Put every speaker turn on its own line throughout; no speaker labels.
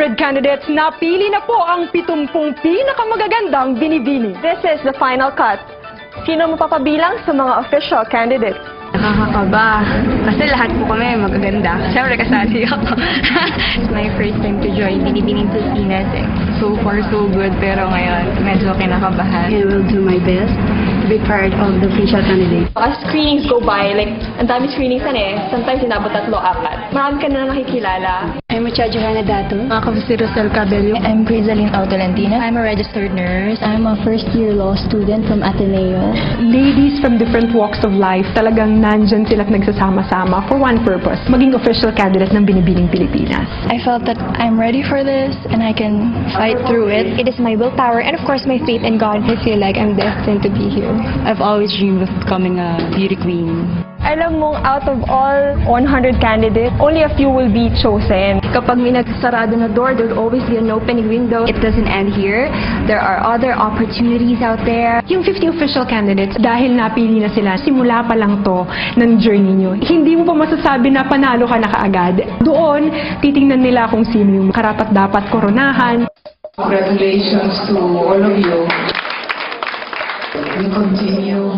From more than 100 candidates, napili na po ang 70 pinakamagagandang binibini.
This is the final cut. Sino mo papabilang sa mga official candidates?
Nakakakaba. Kasi lahat po kami magaganda. Siyempre kasali ako. It's my first time to join Binibining Pilipinas. Eh. So far, so good. Pero ngayon, medyo kinakabahan.
I will do my best be part of the official candidate.
As screenings go by, like, ang dami screenings na eh. Sometimes inabot tatlo, apat. Marami ka na nakikilala.
I'm Mucha Johanna Dato.
Ako si Rosel Cabello. I'm Grizaline Autolantina. I'm a registered nurse.
I'm a first-year law student from Ateneo.
Ladies from different walks of life, talagang nandyan sila at nagsasama-sama for one purpose, maging official candidate ng Binibining Pilipinas.
I felt that I'm ready for this and I can fight through it.
It is my willpower and of course my faith in God. I feel like I'm destined to be here.
I've always dreamed of becoming a beauty queen.
Alam mong out of all 100 candidates, only a few will be chosen. Kapag may nagsasarado na door, there will always be an opening window.
It doesn't end here. There are other opportunities out there.
Yung 50 official candidates, dahil napili na sila, simula pa lang to ng journey nyo. Hindi mo pa masasabi na panalo ka na kaagad. Doon, titingnan nila kung sino yung karapat dapat koronahan.
Congratulations to all of you. You continue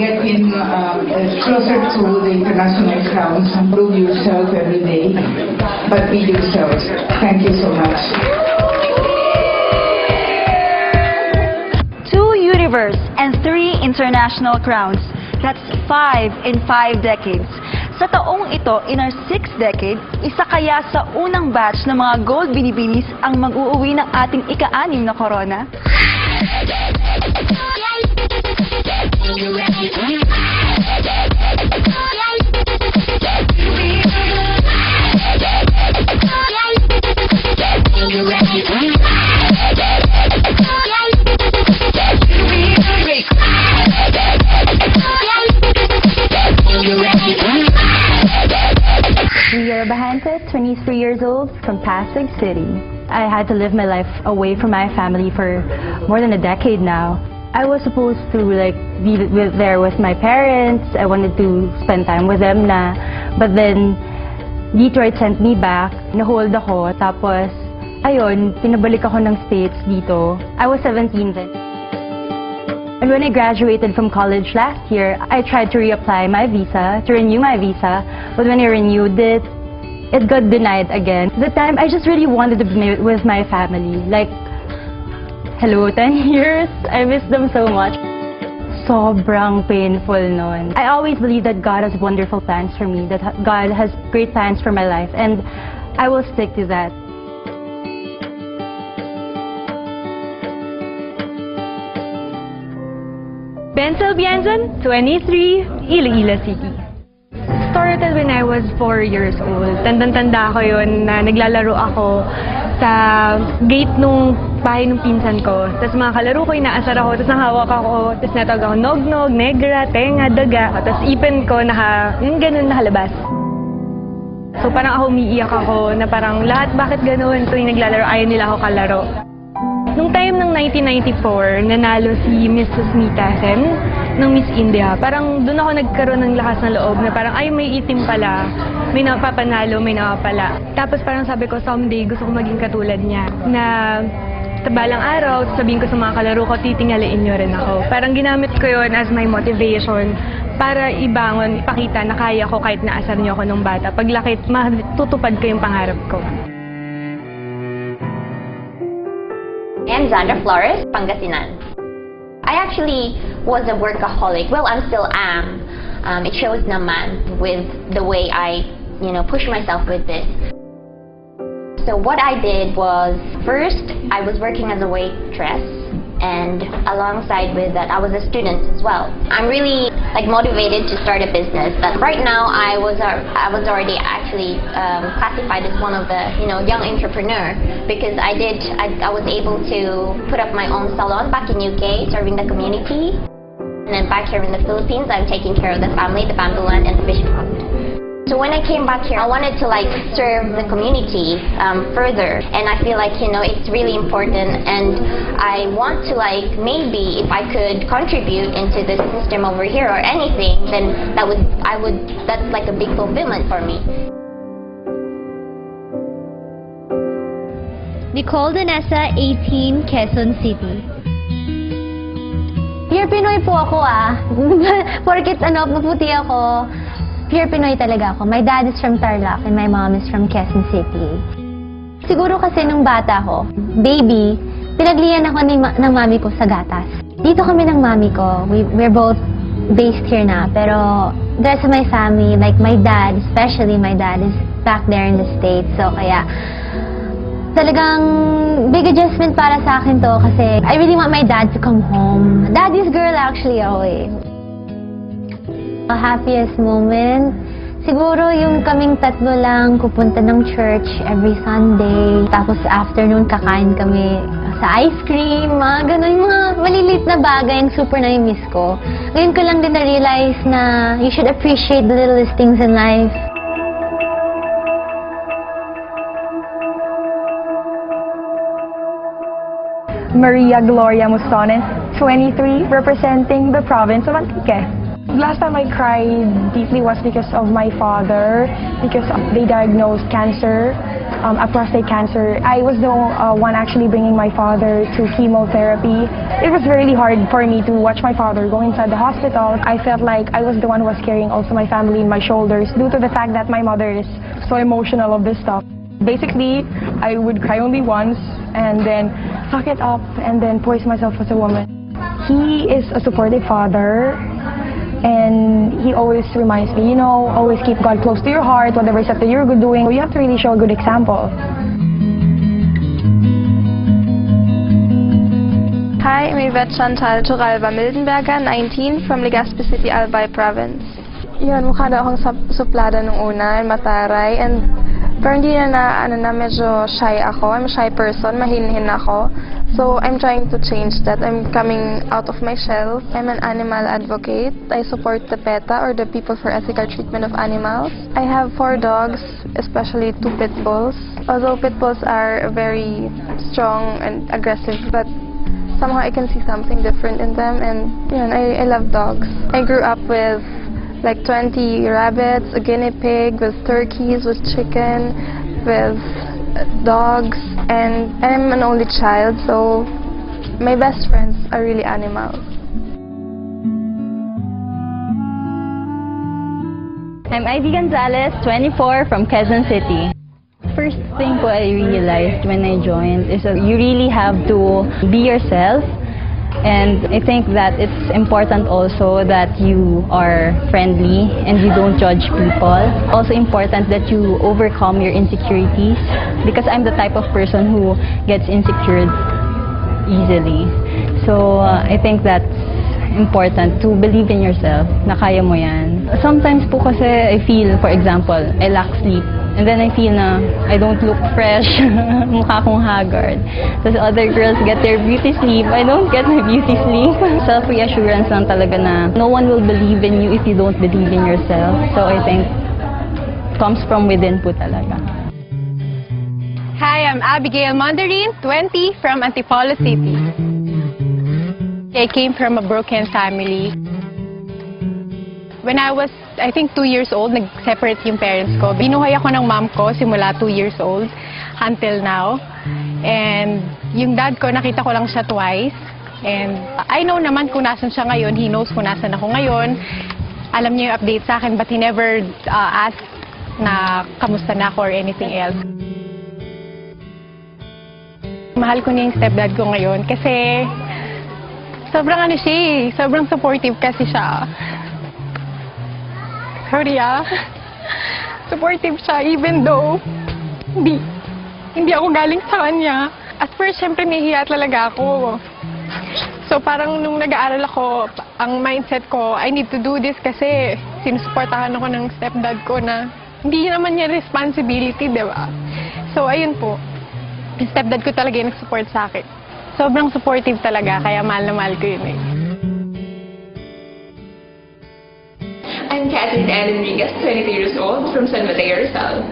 getting um, closer to the international crowns and prove yourself every day. But be yourself. Thank you so much.
two universe and three international crowns. That's five in five decades. Sa taong ito, in our sixth decade, isa kaya sa unang batch ng mga gold binibinis ang mag-uuwi ng ating ika-anim na corona?
Rhea Bahante, 23 years old, from Pasig City. I had to live my life away from my family for more than a decade now. I was supposed to like be with, there with my parents. I wanted to spend time with them na. But then, Detroit sent me back. Na-hold ako. Tapos, ayun, pinabalik ako ng States dito. I was 17 then. And when I graduated from college last year, I tried to reapply my visa, to renew my visa. But when I renewed it, it got denied again. The time, I just really wanted to be with my family. Like, hello, 10 years. I miss them so much. Sobrang painful nun. I always believe that God has wonderful plans for me, that God has great plans for my life, and I will stick to that.
Bensel Bianzon, 23, Iloilo City. Started when I was 4 years old. Tandang-tanda ko yun na naglalaro ako sa gate nung bahay nung pinsan ko. Tapos mga kalaro ko, inaasar ako, tapos nahawak ako, tapos natawag ako nog-nog, negra, tenga, daga. Tapos ipin ko, naka, yung ganun nakalabas. So parang ako umiiyak ako na parang lahat bakit ganun tuwing naglalaro, ayaw nila ako kalaro. Nung time ng 1994, nanalo si Miss Susmita Sen ng Miss India. Parang doon ako nagkaroon ng lakas ng loob na parang, ay, may itim pala. May napapanalo, may napapala. Tapos parang sabi ko, someday gusto ko maging katulad niya. Na sa balang araw, sabihin ko sa mga kalaro ko, titingaliin niyo rin ako. Parang ginamit ko yon as my motivation para ibangon, ipakita na kaya ko kahit naasar niyo ako nung bata. Paglakit, matutupad ko yung pangarap ko.
I'm Zandra Flores, Pangasinan. I actually was a workaholic. Well, I still am. Um, it shows naman with the way I, you know, push myself with this. So what I did was, first, I was working as a waitress, and alongside with that, I was a student as well. I'm really like motivated to start a business, but right now I was uh, I was already actually um, classified as one of the you know young entrepreneur because I did I, I was able to put up my own salon back in UK serving the community, and then back here in the Philippines I'm taking care of the family, the bamboo land, and the fish pond. So when I came back here, I wanted to like serve the community um, further, and I feel like you know it's really important, and I want to like maybe if I could contribute into the system over here or anything, then that would I would that's like a big fulfillment for me.
Nicole Danessa, 18, Quezon City.
Pure Pinoy po ako ah. Porkit ano, maputi ako. Pure Pinoy talaga ako. My dad is from Tarlac and my mom is from Quezon City. Siguro kasi nung bata ko, baby, pinaglian ako ni ma- ng mami ko sa gatas. Dito kami ng mami ko. We, we're both based here na. Pero the rest of my family, like my dad, especially my dad, is back there in the States. So kaya, talagang big adjustment para sa akin to kasi I really want my dad to come home. Daddy's girl actually ako eh. Happiest moment, siguro yung kaming tatlo lang pupunta ng church every Sunday. Tapos afternoon kakain kami sa ice cream, mga ganun, mga malilit na bagay ang super na-miss ko. Ngayon ko lang din na-realize na you should appreciate the littlest things in life.
Maria Gloria Mustones, 23, representing the province of Antique. Last time I cried deeply was because of my father, because they diagnosed cancer, um, a prostate cancer. I was the uh, one actually bringing my father to chemotherapy. It was really hard for me to watch my father go inside the hospital. I felt like I was the one who was carrying also my family in my shoulders due to the fact that my mother is so emotional of this stuff. Basically, I would cry only once and then suck it up and then poise myself as a woman. He is a supportive father and he always reminds me, you know, always keep God close to your heart, whatever it is that you're doing. You have to really show a good example.
Hi, I'm Yvette Chantal Turalba Mildenberger, 19, from Legazpi City, Albay Province. Yun, mukha daw akong suplada nung una, mataray, and pero hindi na na, ano na, medyo shy ako. I'm a shy person, mahinhin ako. So, I'm trying to change that. I'm coming out of my shell. I'm an animal advocate. I support the PETA, or the People for Ethical Treatment of Animals. I have four dogs, especially two pit bulls. Although pit bulls are very strong and aggressive, but somehow I can see something different in them and yun, I, I love dogs. I grew up with like 20 rabbits, a guinea pig, with turkeys, with chicken, with uh, dogs, and I'm an only child, so my best friends are really animals.
I'm Ivy Gonzalez, 24, from Quezon City. First thing po I realized when I joined is that you really have to be yourself. And I think that it's important also that you are friendly and you don't judge people. Also important that you overcome your insecurities because I'm the type of person who gets insecure easily. So uh, I think that's important to believe in yourself na kaya mo yan. Sometimes po kasi I feel, for example, I lack sleep. And then I feel na I don't look fresh. Mukha kong haggard. Tapos other girls get their beauty sleep. I don't get my beauty sleep. Self-reassurance lang talaga na no one will believe in you if you don't believe in yourself. So I think comes from within po talaga.
Hi, I'm Abigail Mandarin, 20, from Antipolo City. I came from a broken family. When I was, I think, two years old, nag-separate yung parents ko. Binuhay ako ng mom ko simula two years old until now. And yung dad ko, nakita ko lang siya twice. And I know naman kung nasan siya ngayon. He knows kung nasan ako ngayon. Alam niya yung update sa akin, but he never uh, asked na kamusta na ako or anything else. Mahal ko na yung stepdad ko ngayon kasi sobrang ano siya eh, sobrang supportive kasi siya. Sorry ah. Supportive siya even though hindi, hindi ako galing sa kanya. At first, syempre, nahihiya talaga ako. So parang nung nag-aaral ako, ang mindset ko, I need to do this kasi sinusuportahan ako ng stepdad ko na hindi naman niya responsibility, di ba? So ayun po, stepdad ko talaga yung nag-support sa akin. Sobrang supportive talaga, kaya mahal na mahal ko yun eh.
I'm Catherine Ann Enriquez, 22 years old, from San Mateo, Rizal.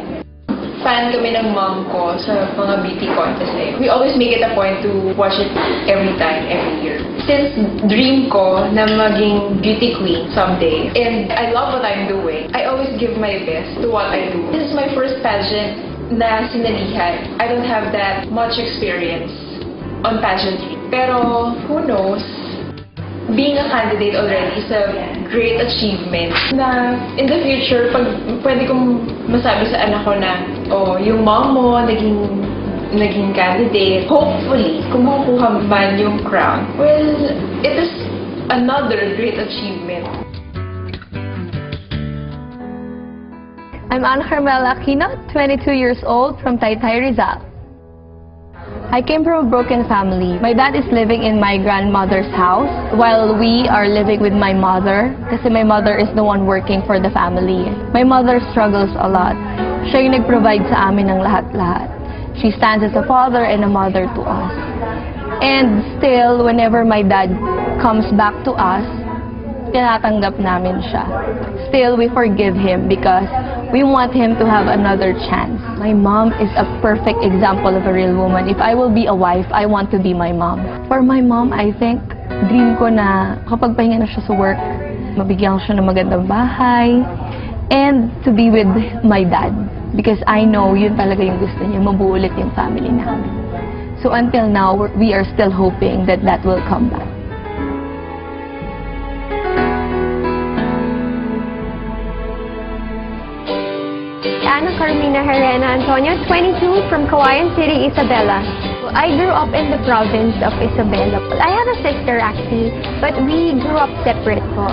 Fan kami ng mom ko sa mga beauty contest eh. We always make it a point to watch it every time, every year. Since dream ko na maging beauty queen someday, and I love what I'm doing, I always give my best to what I do. This is my first pageant na sinalihan. I don't have that much experience on pageantry. Pero who knows, being a candidate already is a great achievement na in the future, pag pwede kong masabi sa anak ko na, oh, yung mom mo naging naging candidate, hopefully, kung makukuha man yung crown, well, it is another great achievement.
I'm Ana Carmela Aquino, 22 years old from Taytay, Rizal. I came from a broken family. My dad is living in my grandmother's house while we are living with my mother kasi my mother is the one working for the family. My mother struggles a lot. Siya yung nag-provide sa amin ng lahat-lahat. She stands as a father and a mother to us. And still, whenever my dad comes back to us, tinatanggap namin siya. Still, we forgive him because we want him to have another chance. My mom is a perfect example of a real woman. If I will be a wife, I want to be my mom. For my mom, I think, dream ko na kapag pahinga na siya sa work, mabigyan siya ng magandang bahay, and to be with my dad. Because I know yun talaga yung gusto niya, mabuo ulit yung family namin. So until now, we are still hoping that that will come back.
Ana Carmina Herrera Antonio, 22, from Kawayan City, Isabela. I grew up in the province of Isabela. I have a sister actually, but we grew up separate po.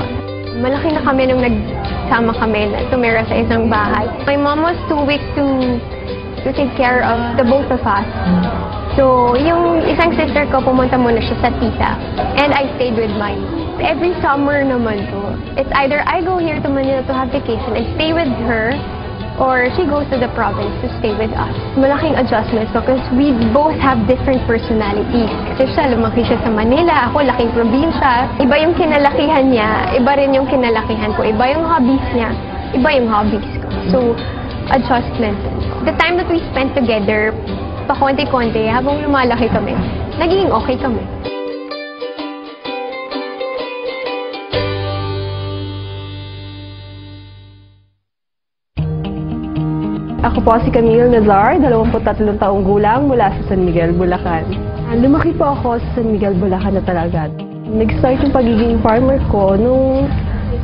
Malaki na kami nung nagsama kami na tumira sa isang bahay. My mom was too weak to to take care of the both of us. So, yung isang sister ko, pumunta muna siya sa tita. And I stayed with mine. Every summer naman po, it's either I go here to Manila to have vacation and stay with her, or she goes to the province to stay with us. Malaking adjustment so because we both have different personalities. Kasi siya, lumaki siya sa Manila, ako laking probinsya. Iba yung kinalakihan niya, iba rin yung kinalakihan ko. Iba yung hobbies niya, iba yung hobbies ko. So, adjustment. The time that we spent together, pa konti-konti, habang lumalaki kami, naging okay kami.
Ako po si Camille Nazar, 23 taong gulang mula sa San Miguel, Bulacan. Lumaki po ako sa San Miguel, Bulacan na talaga. Nag-start yung pagiging farmer ko nung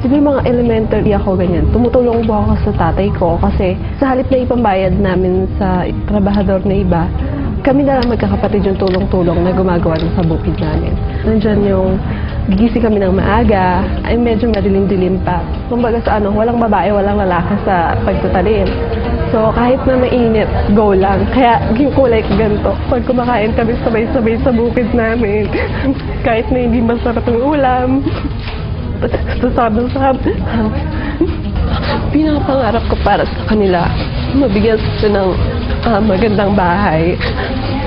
siguro mga elementary ako ganyan. Tumutulong po ako sa tatay ko kasi sa halip na ipambayad namin sa trabahador na iba, kami na lang magkakapatid yung tulong-tulong na gumagawa ng sa bukid namin. Nandyan yung gigising kami ng maaga, ay medyo madilim-dilim pa. Kumbaga sa ano, walang babae, walang lalaki sa pagtatalim. So, kahit na mainit, go lang. Kaya, yung kulay ko ganito. Pag kumakain kami sabay-sabay sa bukid namin, kahit na hindi masarap ang ulam, sasabang-sab. Pinapangarap ko para sa kanila, mabigyan sila ng ah, magandang bahay,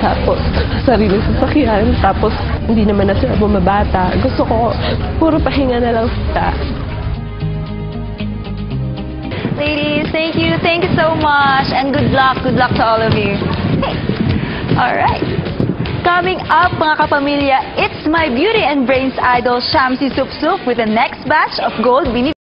tapos sarili sasakyan, tapos hindi naman na sila bumabata. Gusto ko, puro pahinga na lang sila.
Ladies, thank you. Thank you so much. And good luck. Good luck to all of you. Hey. All right. Coming up, mga kapamilya, it's my beauty and brains idol, Shamsi Supsup, with the next batch of Gold Bini